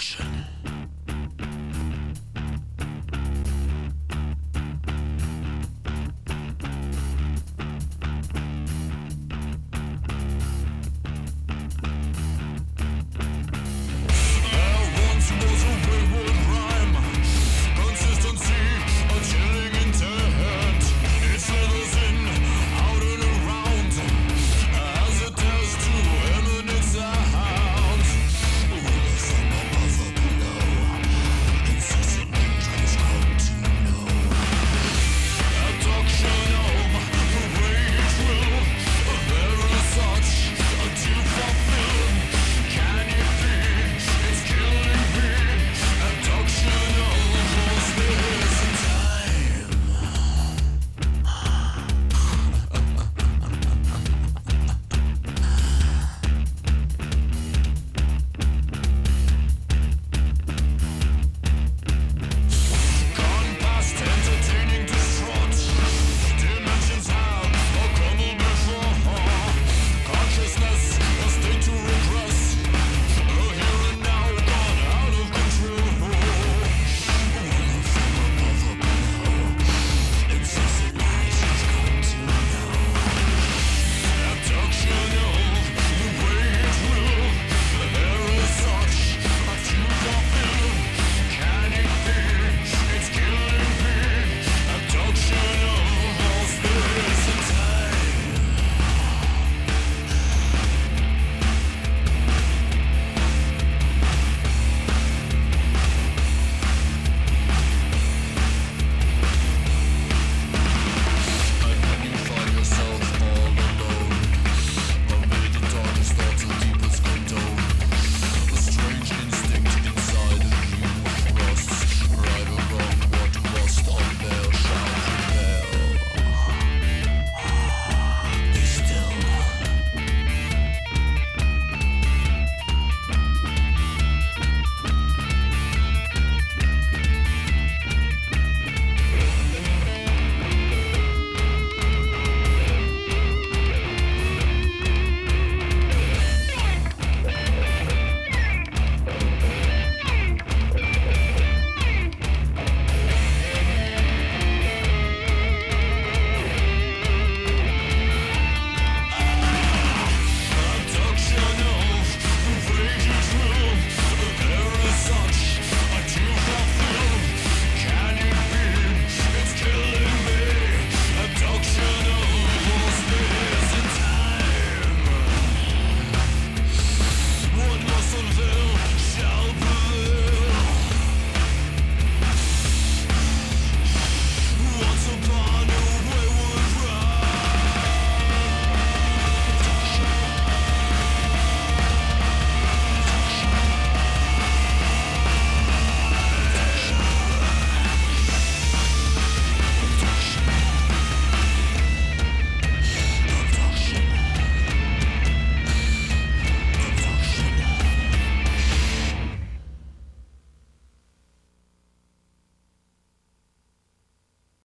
Action.